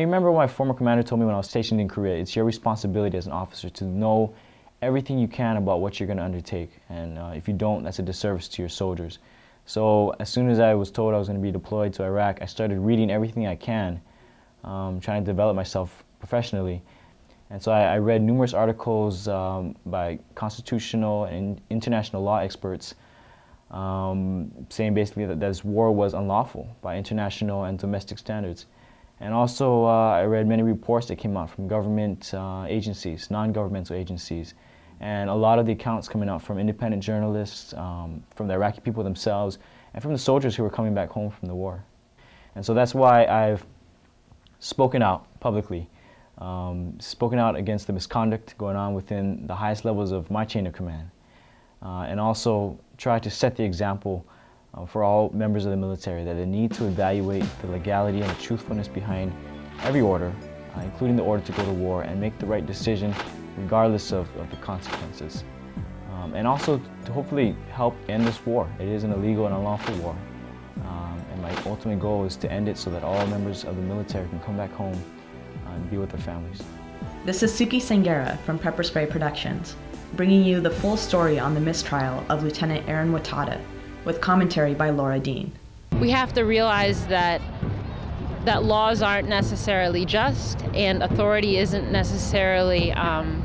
I remember my former commander told me when I was stationed in Korea, it's your responsibility as an officer to know everything you can about what you're going to undertake. And uh, if you don't, that's a disservice to your soldiers. So as soon as I was told I was going to be deployed to Iraq, I started reading everything I can, um, trying to develop myself professionally. And so I, I read numerous articles um, by constitutional and international law experts um, saying basically that this war was unlawful by international and domestic standards. And also, uh, I read many reports that came out from government uh, agencies, non-governmental agencies, and a lot of the accounts coming out from independent journalists, um, from the Iraqi people themselves, and from the soldiers who were coming back home from the war. And so that's why I've spoken out publicly, um, spoken out against the misconduct going on within the highest levels of my chain of command, uh, and also tried to set the example uh, for all members of the military that they need to evaluate the legality and the truthfulness behind every order, uh, including the order to go to war, and make the right decision regardless of, of the consequences. Um, and also to hopefully help end this war. It is an illegal and unlawful war. Um, and my ultimate goal is to end it so that all members of the military can come back home uh, and be with their families. This is Suki Sangera from Pepper Spray Productions, bringing you the full story on the mistrial of Lieutenant Ehren Watada, with commentary by Laura Dean. We have to realize that that laws aren't necessarily just and authority isn't necessarily um,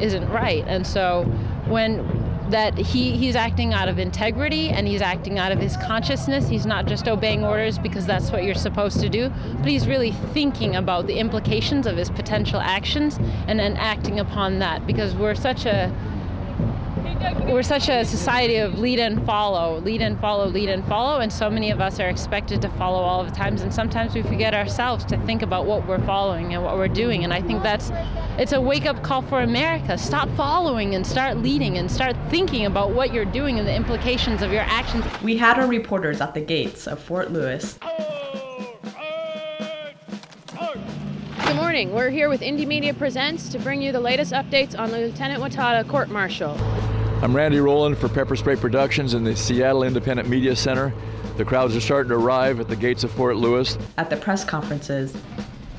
isn't right. And so when that he, he's acting out of integrity and he's acting out of his consciousness. He's not just obeying orders because that's what you're supposed to do, but he's really thinking about the implications of his potential actions and then acting upon that because we're such a we're such a society of lead and follow, lead and follow, lead and follow, and so many of us are expected to follow all of the times, and sometimes we forget ourselves to think about what we're following and what we're doing. And I think that's it's a wake-up call for America. Stop following and start leading and start thinking about what you're doing and the implications of your actions. We had our reporters at the gates of Fort Lewis. Good morning. We're here with Indymedia Presents to bring you the latest updates on Lieutenant Watada court martial. I'm Randy Rowland for Pepper Spray Productions in the Seattle Independent Media Center. The crowds are starting to arrive at the gates of Fort Lewis. At the press conferences,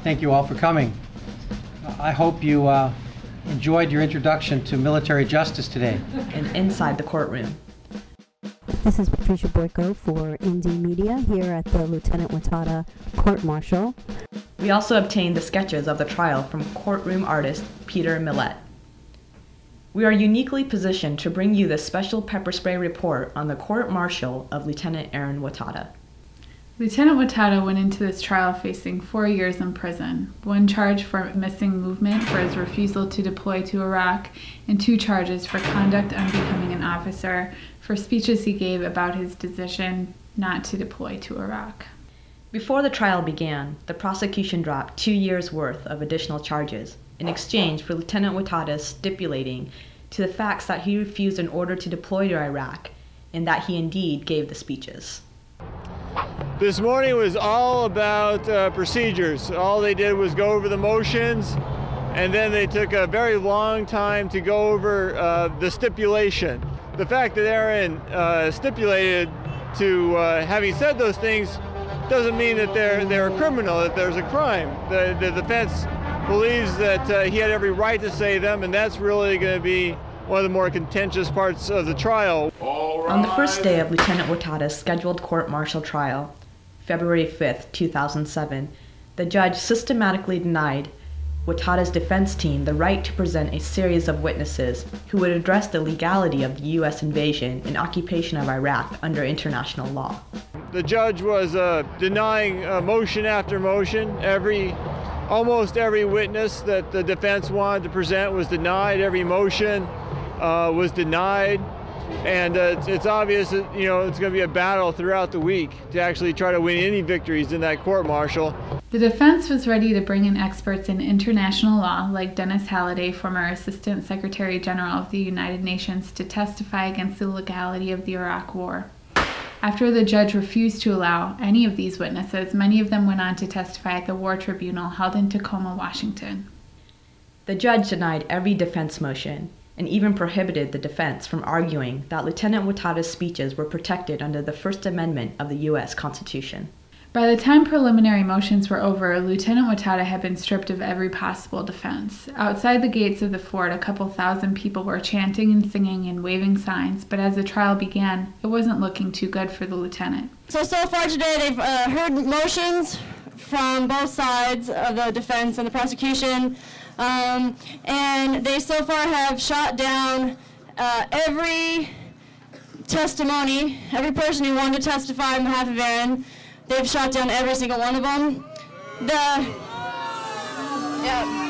Thank you all for coming. I hope you uh, enjoyed your introduction to military justice today. and inside the courtroom. This is Patricia Boyko for Indie Media here at the Lieutenant Watada Court Martial. We also obtained the sketches of the trial from courtroom artist Peter Millett. We are uniquely positioned to bring you this special pepper spray report on the court martial of Lieutenant Ehren Watada. Lieutenant Watada went into this trial facing four years in prison one charge for missing movement for his refusal to deploy to Iraq, and two charges for conduct unbecoming an officer for speeches he gave about his decision not to deploy to Iraq. Before the trial began, the prosecution dropped two years' worth of additional charges in exchange for Lieutenant Watada stipulating to the facts that he refused an order to deploy to Iraq and that he indeed gave the speeches. This morning was all about uh, procedures. All they did was go over the motions, and then they took a very long time to go over uh, the stipulation. The fact that Ehren uh, stipulated to uh, having said those things doesn't mean that they're they're a criminal, that there's a crime. The, the defense believes that uh, he had every right to say them, and that's really going to be one of the more contentious parts of the trial. On the first day of Lieutenant Watada's scheduled court martial trial, February 5, 2007, the judge systematically denied Watada's defense team the right to present a series of witnesses who would address the legality of the U.S. invasion and occupation of Iraq under international law. The judge was uh, denying uh, motion after motion. Every, almost every witness that the defense wanted to present was denied. Every motion uh, was denied. And uh, it's, it's obvious that, you know, it's going to be a battle throughout the week to actually try to win any victories in that court martial. The defense was ready to bring in experts in international law, like Denis Halliday, former Assistant Secretary General of the United Nations, to testify against the legality of the Iraq War. After the judge refused to allow any of these witnesses, many of them went on to testify at the War Tribunal held in Tacoma, Washington. The judge denied every defense motion and even prohibited the defense from arguing that Lieutenant Watada's speeches were protected under the First Amendment of the U.S. Constitution. By the time preliminary motions were over, Lieutenant Watada had been stripped of every possible defense. Outside the gates of the fort, a couple thousand people were chanting and singing and waving signs, but as the trial began, it wasn't looking too good for the lieutenant. So, so far today, they've uh, heard motions from both sides of the defense and the prosecution, um, and they so far have shot down uh, every testimony, every person who wanted to testify on behalf of Ehren. They've shot down every single one of them. The yeah.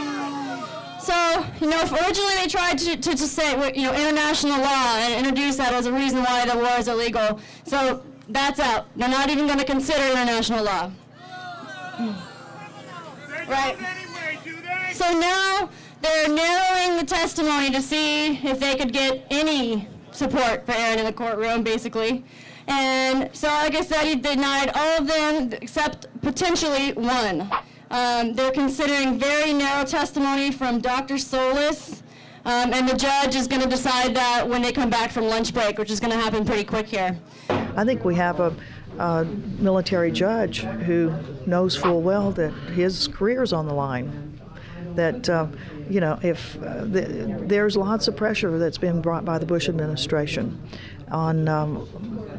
So you know, originally they tried to, to, to say you know international law and introduce that as a reason why the war is illegal. So that's out. They're not even going to consider international law. Mm. Right. So now they're narrowing the testimony to see if they could get any support for Ehren in the courtroom, basically. And so, like I said, he denied all of them except potentially one. Um, they're considering very narrow testimony from Dr. Solis, um, and the judge is going to decide that when they come back from lunch break, which is going to happen pretty quick here. I think we have a, a military judge who knows full well that his career is on the line. That uh, you know, if uh, the, there's lots of pressure that's been brought by the Bush administration on um,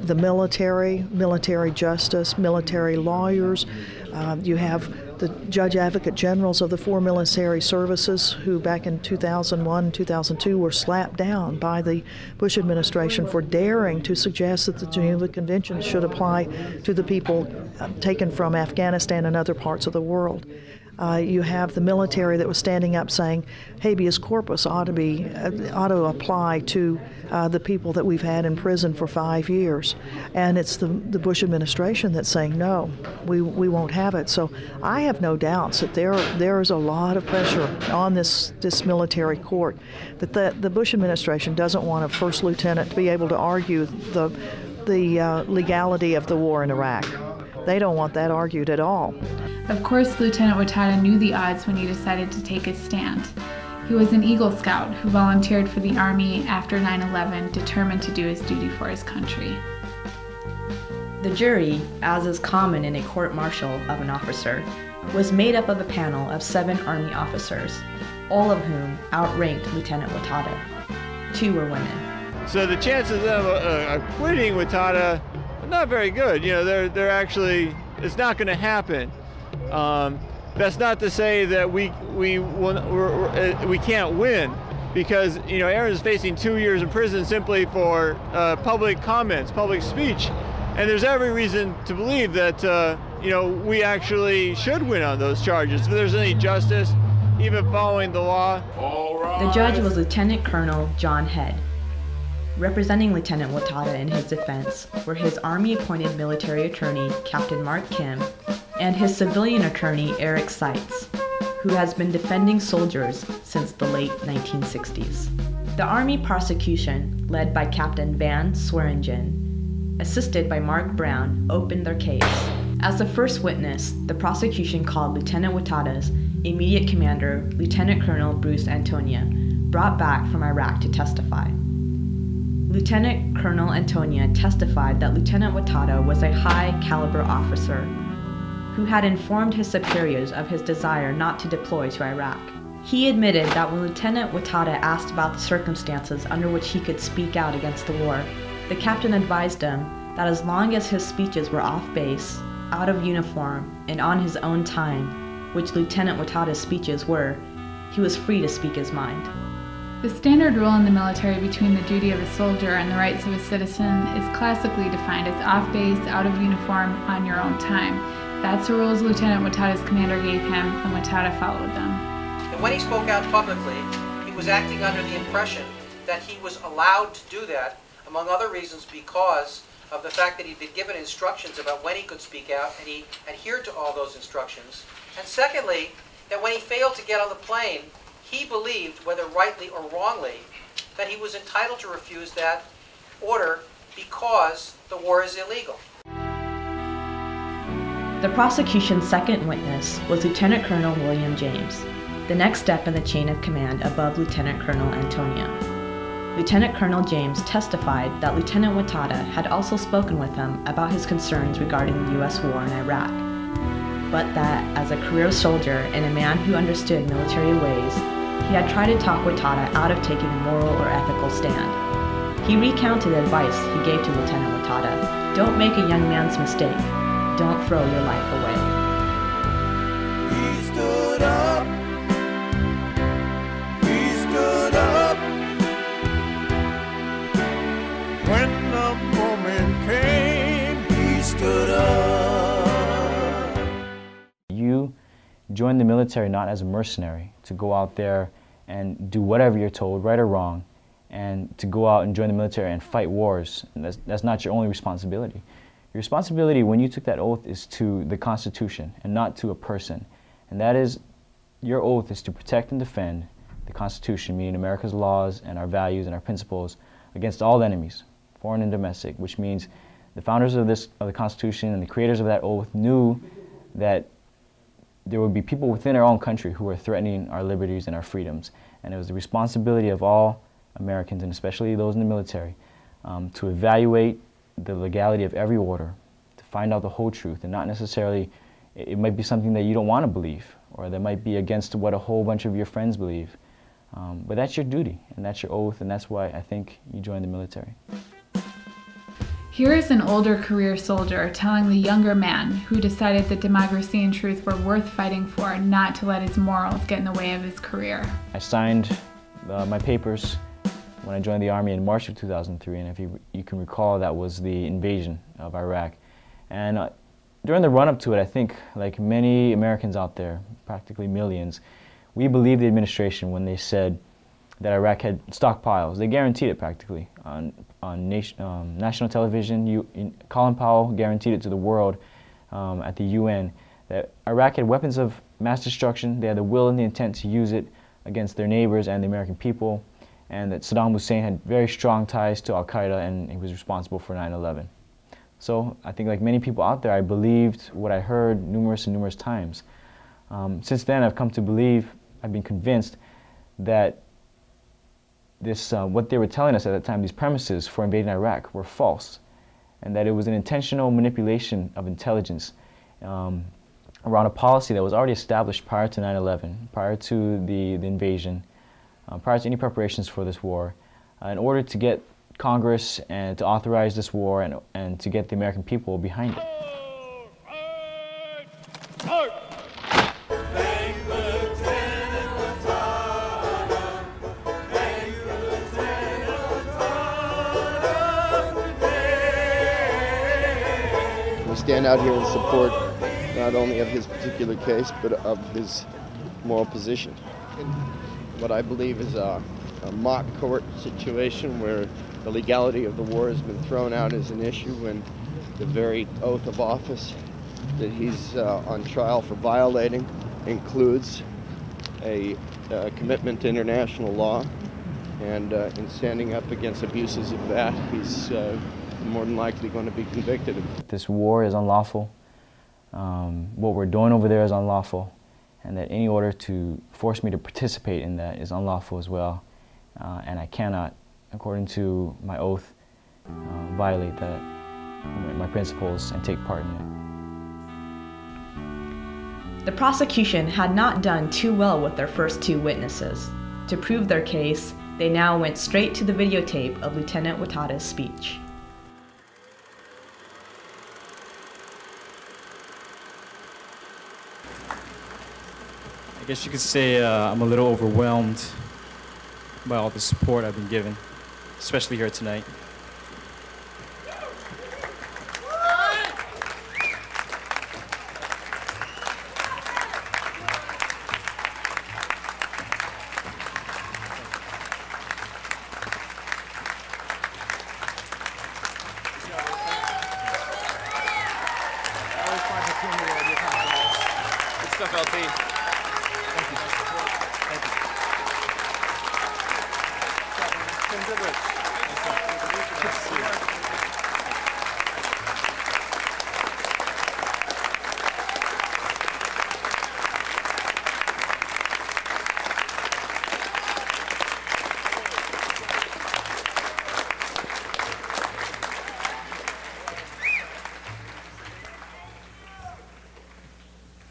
the military, military justice, military lawyers. Uh, you have the judge advocate generals of the four military services who back in 2001 2002 were slapped down by the bush administration for daring to suggest that the geneva convention should apply to the people uh, taken from afghanistan and other parts of the world uh, you have the military that was standing up saying habeas corpus ought to be uh, ought to apply to uh, the people that we've had in prison for five years, and it's the the Bush administration that's saying no, we we won't have it. So I have no doubts that there there is a lot of pressure on this this military court that the the Bush administration doesn't want a first lieutenant to be able to argue the the uh, legality of the war in Iraq. They don't want that argued at all. Of course, Lieutenant Watada knew the odds when he decided to take his stand. He was an Eagle Scout who volunteered for the Army after 9 11, determined to do his duty for his country. The jury, as is common in a court martial of an officer, was made up of a panel of seven Army officers, all of whom outranked Lieutenant Watada. Two were women. So the chances of uh, acquitting Watada are not very good. You know, they're, they're actually, it's not going to happen. Um, that's not to say that we we uh, we can't win, because you know Ehren is facing two years in prison simply for uh, public comments, public speech, and there's every reason to believe that uh, you know we actually should win on those charges. If there's any justice, even following the law. The judge was Lieutenant Colonel John Head. Representing Lieutenant Watada in his defense were his Army appointed military attorney, Captain Mark Kim, and his civilian attorney, Eric Seitz, who has been defending soldiers since the late 1960s. The Army prosecution, led by Captain Van Swearingen, assisted by Mark Brown, opened their case. As the first witness, the prosecution called Lieutenant Watada's immediate commander, Lieutenant Colonel Bruce Antonia, brought back from Iraq to testify. Lieutenant Colonel Antonia testified that Lieutenant Watada was a high caliber officer who had informed his superiors of his desire not to deploy to Iraq. He admitted that when Lieutenant Watada asked about the circumstances under which he could speak out against the war, the captain advised him that as long as his speeches were off base, out of uniform, and on his own time, which Lieutenant Watada's speeches were, he was free to speak his mind. The standard rule in the military between the duty of a soldier and the rights of a citizen is classically defined as off base, out of uniform, on your own time. That's the rules Lieutenant Watada's commander gave him, and Watada followed them. And when he spoke out publicly, he was acting under the impression that he was allowed to do that, among other reasons because of the fact that he'd been given instructions about when he could speak out, and he adhered to all those instructions. And secondly, that when he failed to get on the plane, he believed, whether rightly or wrongly, that he was entitled to refuse that order because the war is illegal. The prosecution's second witness was Lieutenant Colonel William James, the next step in the chain of command above Lieutenant Colonel Antonia. Lieutenant Colonel James testified that Lieutenant Watada had also spoken with him about his concerns regarding the U.S. war in Iraq, but that as a career soldier and a man who understood military ways, he had tried to talk Watada out of taking a moral or ethical stand. He recounted advice he gave to Lieutenant Watada don't make a young man's mistake, don't throw your life away. You join the military not as a mercenary, to go out there and do whatever you're told, right or wrong, and to go out and join the military and fight wars. That's, that's not your only responsibility. Your responsibility when you took that oath is to the Constitution and not to a person. And that is, your oath is to protect and defend the Constitution, meaning America's laws and our values and our principles, against all enemies, foreign and domestic, which means the founders of, this, of the Constitution and the creators of that oath knew that there would be people within our own country who were threatening our liberties and our freedoms. And it was the responsibility of all Americans, and especially those in the military, um, to evaluate the legality of every order, to find out the whole truth, and not necessarily, it, might be something that you don't want to believe, or that might be against what a whole bunch of your friends believe. Um, but that's your duty, and that's your oath, and that's why I think you join the military. Here is an older career soldier telling the younger man who decided that democracy and truth were worth fighting for not to let his morals get in the way of his career. I signed uh, my papers when I joined the Army in March of 2003, and if you, you can recall, that was the invasion of Iraq. And uh, during the run-up to it, I think, like many Americans out there, practically millions, we believed the administration when they said that Iraq had stockpiles. They guaranteed it practically on on nation, um, national television. You, in, Colin Powell guaranteed it to the world um, at the UN that Iraq had weapons of mass destruction. They had the will and the intent to use it against their neighbors and the American people, and that Saddam Hussein had very strong ties to Al Qaeda and he was responsible for 9 11. So I think, like many people out there, I believed what I heard numerous and numerous times. Um, since then, I've come to believe, I've been convinced that this, uh, what they were telling us at the time, these premises for invading Iraq were false, and that it was an intentional manipulation of intelligence um, around a policy that was already established prior to 9-11, prior to the, the invasion, uh, prior to any preparations for this war, uh, in order to get Congress and to authorize this war and, and to get the American people behind it. We stand out here in support not only of his particular case, but of his moral position. What I believe is a, a mock court situation where the legality of the war has been thrown out as an issue when the very oath of office that he's uh, on trial for violating includes a, a, commitment to international law. And uh, in standing up against abuses of that, he's uh, more than likely going to be convicted. This war is unlawful. Um, what we're doing over there is unlawful. And that any order to force me to participate in that is unlawful as well. Uh, and I cannot, according to my oath, uh, violate that, my principles and take part in it. The prosecution had not done too well with their first two witnesses. To prove their case, they now went straight to the videotape of Lieutenant Watada's speech. Guess you could say uh, I'm a little overwhelmed by all the support I've been given, especially here tonight.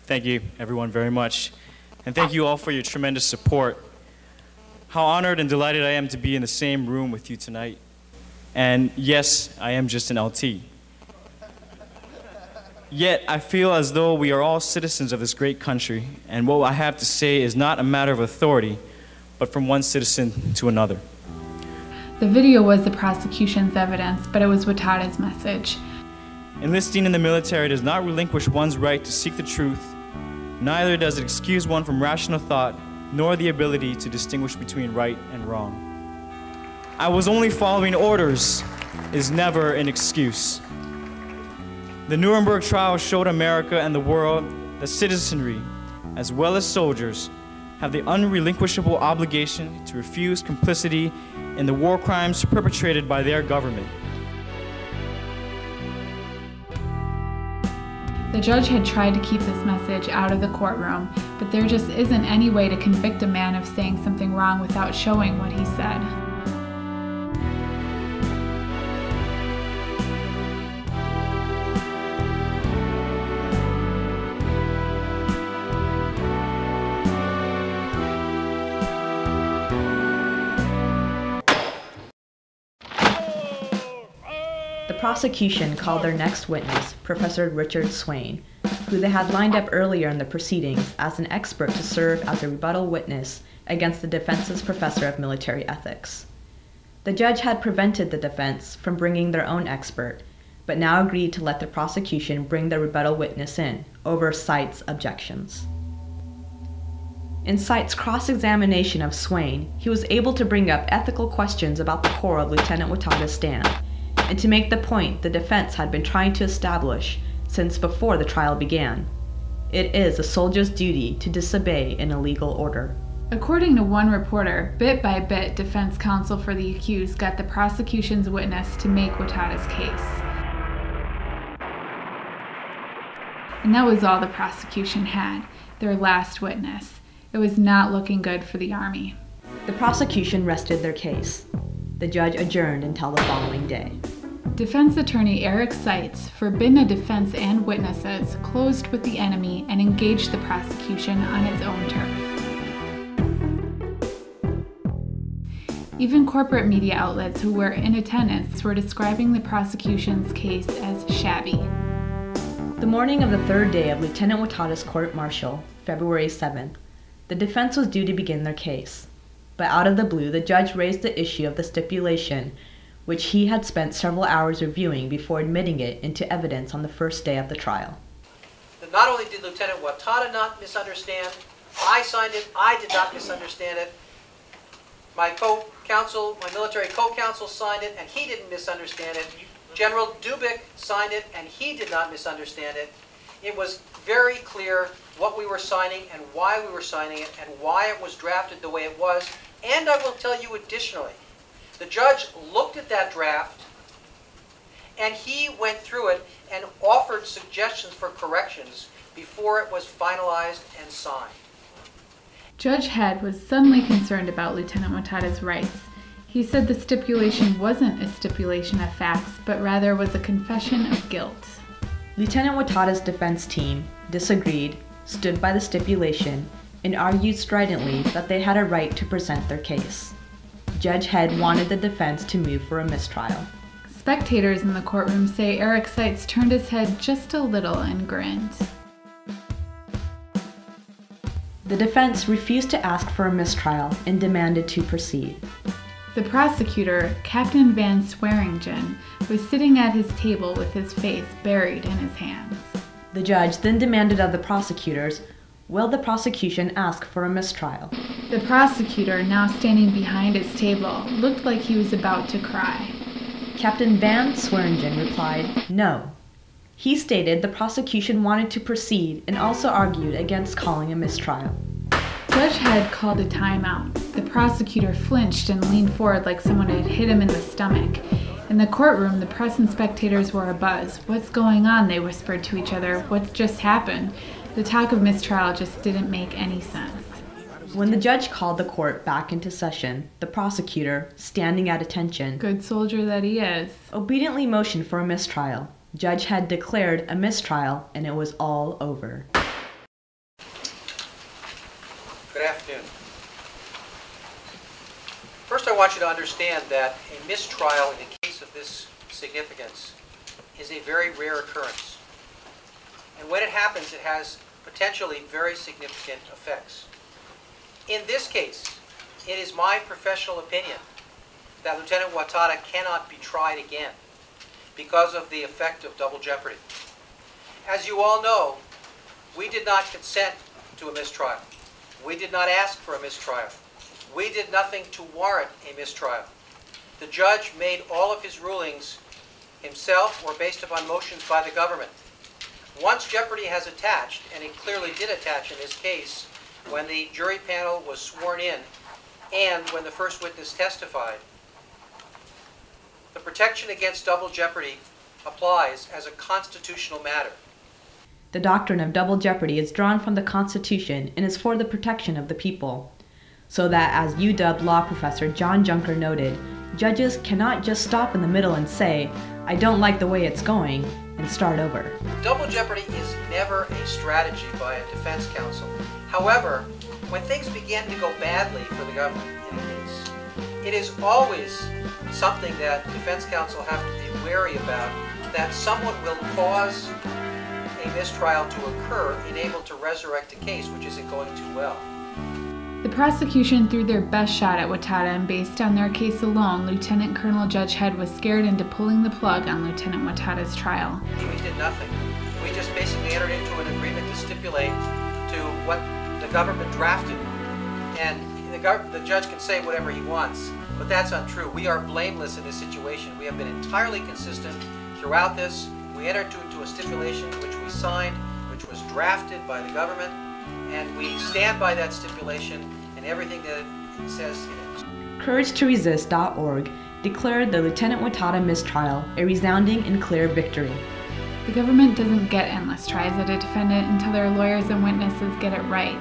Thank you, everyone, very much. And thank you all for your tremendous support. How honored and delighted I am to be in the same room with you tonight. And yes, I am just an LT. Yet I feel as though we are all citizens of this great country, and what I have to say is not a matter of authority, but from one citizen to another. The video was the prosecution's evidence, but it was Watada's message. Enlisting in the military does not relinquish one's right to seek the truth, neither does it excuse one from rational thought, nor the ability to distinguish between right and wrong. I was only following orders is never an excuse. The Nuremberg trial showed America and the world that citizenry, as well as soldiers, have the unrelinquishable obligation to refuse complicity in the war crimes perpetrated by their government. The judge had tried to keep this message out of the courtroom, but there just isn't any way to convict a man of saying something wrong without showing what he said. The prosecution called their next witness, Professor Richard Swain, who they had lined up earlier in the proceedings as an expert to serve as a rebuttal witness against the defense's professor of military ethics. The judge had prevented the defense from bringing their own expert, but now agreed to let the prosecution bring the rebuttal witness in over Seitz' objections. In Seitz' cross examination of Swain, he was able to bring up ethical questions about the core of Lieutenant Watada's stand and to make the point the defense had been trying to establish since before the trial began. It is a soldier's duty to disobey an illegal order. According to one reporter, bit by bit, defense counsel for the accused got the prosecution's witness to make Watada's case. And that was all the prosecution had, their last witness. It was not looking good for the Army. The prosecution rested their case. The judge adjourned until the following day. Defense attorney Eric Seitz, forbidden a defense and witnesses, closed with the enemy and engaged the prosecution on its own turf. Even corporate media outlets who were in attendance were describing the prosecution's case as shabby. The morning of the third day of Lieutenant Watada's court martial, February 7th, the defense was due to begin their case. But out of the blue, the judge raised the issue of the stipulation which he had spent several hours reviewing before admitting it into evidence on the first day of the trial. Not only did Lieutenant Watada not misunderstand, I signed it, I did not misunderstand it. My co-counsel, my military co-counsel signed it, and he didn't misunderstand it. General Dubik signed it, and he did not misunderstand it. It was very clear what we were signing and why we were signing it and why it was drafted the way it was. And I will tell you additionally, the judge looked at that draft and he went through it and offered suggestions for corrections before it was finalized and signed. Judge Head was suddenly concerned about Lieutenant Watada's rights. He said the stipulation wasn't a stipulation of facts, but rather was a confession of guilt. Lieutenant Watada's defense team disagreed, stood by the stipulation, and argued stridently that they had a right to present their case. Judge Head wanted the defense to move for a mistrial. Spectators in the courtroom say Eric Seitz turned his head just a little and grinned. The defense refused to ask for a mistrial and demanded to proceed. The prosecutor, Captain Van Swearingen, was sitting at his table with his face buried in his hands. The judge then demanded of the prosecutors Will the prosecution ask for a mistrial? The prosecutor, now standing behind his table, looked like he was about to cry. Captain Van Swearingen replied, No. He stated the prosecution wanted to proceed and also argued against calling a mistrial. Judge Head called a timeout. The prosecutor flinched and leaned forward like someone had hit him in the stomach. In the courtroom, the press and spectators were abuzz. What's going on? They whispered to each other. What's just happened? The talk of mistrial just didn't make any sense. When the judge called the court back into session, the prosecutor, standing at attention, good soldier that he is, obediently motioned for a mistrial. Judge Head declared a mistrial, and it was all over. Good afternoon. First, I want you to understand that a mistrial in a case of this significance is a very rare occurrence. And when it happens, it has potentially very significant effects. In this case, it is my professional opinion that Lieutenant Watada cannot be tried again because of the effect of double jeopardy. As you all know, we did not consent to a mistrial. We did not ask for a mistrial. We did nothing to warrant a mistrial. The judge made all of his rulings himself or based upon motions by the government. Once jeopardy has attached, and it clearly did attach in this case, when the jury panel was sworn in and when the first witness testified, the protection against double jeopardy applies as a constitutional matter. The doctrine of double jeopardy is drawn from the Constitution and is for the protection of the people. So that, as UW law professor John Junker noted, judges cannot just stop in the middle and say, I don't like the way it's going, and start over. Double jeopardy is never a strategy by a defense counsel. However, when things begin to go badly for the government in a case, it is always something that defense counsel have to be wary about that someone will cause a mistrial to occur and able to resurrect a case which isn't going too well. The prosecution threw their best shot at Watada, and based on their case alone, Lieutenant Colonel Judge Head was scared into pulling the plug on Lieutenant Watada's trial. We did nothing. We just basically entered into an agreement to stipulate to what the government drafted. And the, gov- the judge can say whatever he wants, but that's untrue. We are blameless in this situation. We have been entirely consistent throughout this. We entered into a stipulation which we signed, which was drafted by the government, and we stand by that stipulation and everything that it says in it. CourageToResist.org declared the Lieutenant Watada mistrial a resounding and clear victory. The government doesn't get endless tries at a defendant until their lawyers and witnesses get it right.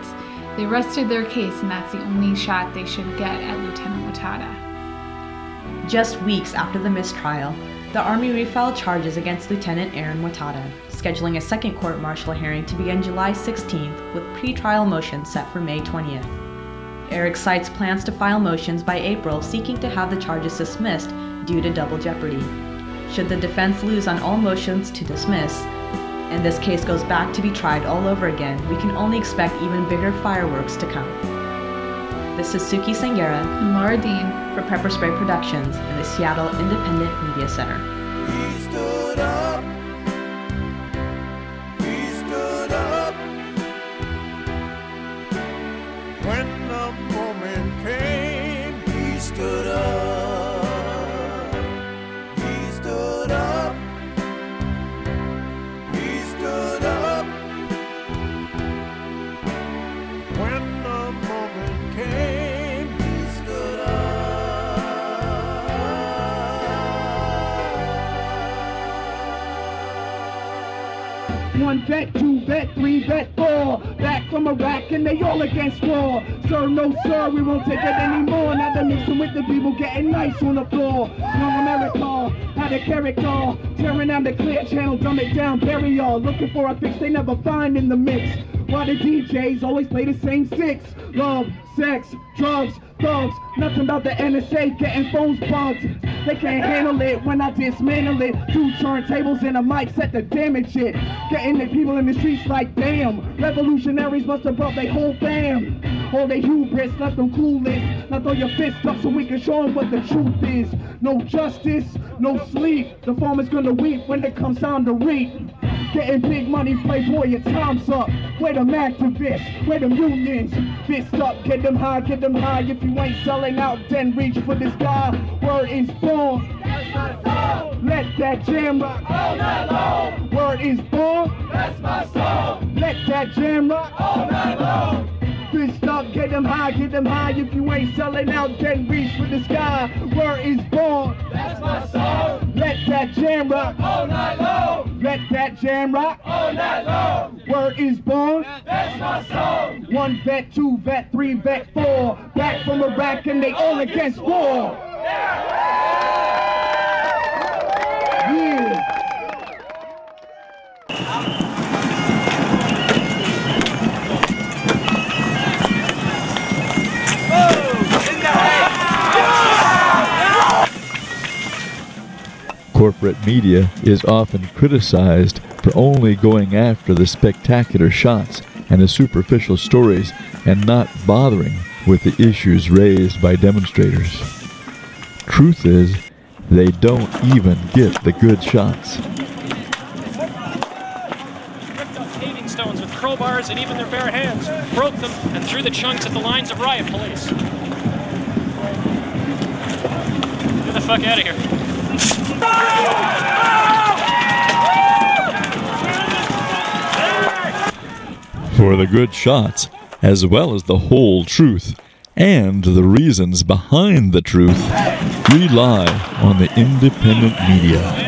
They rested their case, and that's the only shot they should get at Lieutenant Watada. Just weeks after the mistrial, the Army refiled charges against Lieutenant Ehren Watada, scheduling a second court martial hearing to begin July 16th with pretrial motions set for May 20th. Eric Seitz plans to file motions by April seeking to have the charges dismissed due to double jeopardy. Should the defense lose on all motions to dismiss, and this case goes back to be tried all over again, we can only expect even bigger fireworks to come. This is Suki Sangera and Laura Dean for Pepper Spray Productions in the Seattle Independent Media Center. Vet, two vet, three vet, four. Back from Iraq and they all against war. Sir, no sir, we won't take it anymore. Now they're mixing with the people getting nice on the floor. Young America, had a character. Tearing down the clear channel, dumb it down, bury y'all. Looking for a fix they never find in the mix. Why the DJs always play the same six? Love, sex, drugs, thugs. Nothing about the NSA getting phones bugged. They can't handle it when I dismantle it. Two turntables and a mic set to damage it. Getting the people in the streets like damn. Revolutionaries must have brought their whole fam. All they hubris left them clueless. Now throw your fists up so we can show them what the truth is. No justice, no sleep. The farmer's gonna weep when it comes time to reap. Getting big money, playboy, your time's up. Where them activists, where them unions. Fist up, get them high, get them high. If you ain't selling out, then reach for the sky. Word is born. Let that jam rock all night long. Word is born. That's my song. Let that jam rock all night long. Up, get them high, get them high. If you ain't selling out, then reach for the sky. Word is born. That's my song. Let that jam rock all night long. Let that jam rock all night long. Word is born. That's my song. One vet, two vet, three vet, four. Back from Iraq and they all against war. Yeah. Corporate media is often criticized for only going after the spectacular shots and the superficial stories and not bothering with the issues raised by demonstrators. Truth is, they don't even get the good shots. stones with crowbars and even their bare hands, broke them, and threw the chunks at the lines of riot police. Get the fuck out of here. For the good shots, as well as the whole truth, and the reasons behind the truth, rely on the independent media.